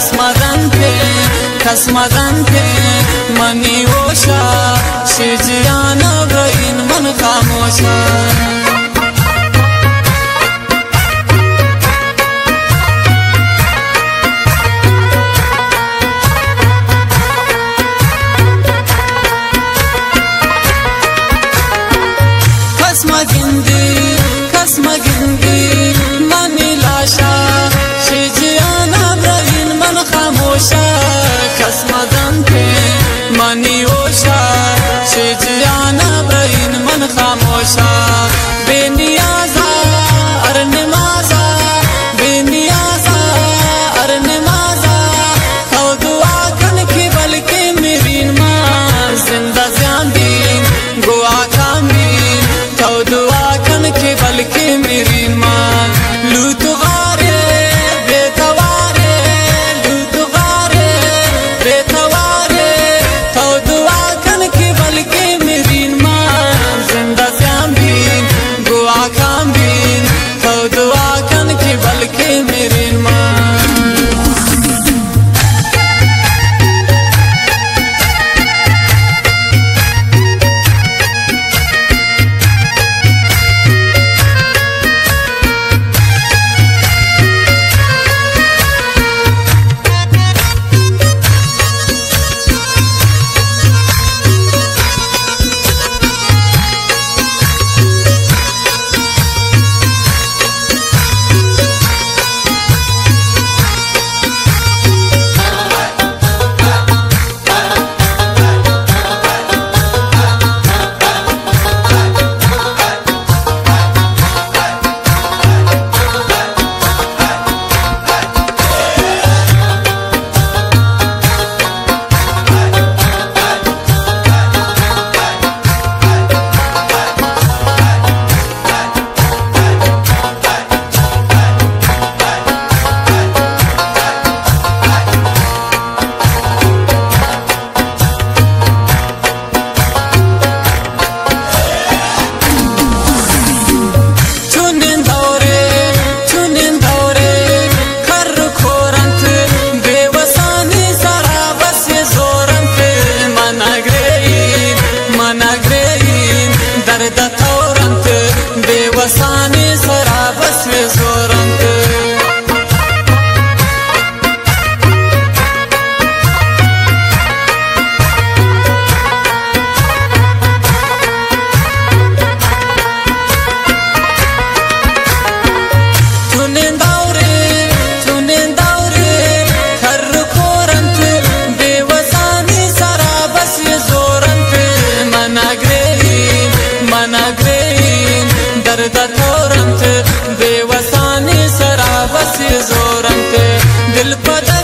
kasmadan pe kasmadan pe mani oşa şi ciyana gayin man kamoşa رمضان کې مانی से जोरन दिल बदल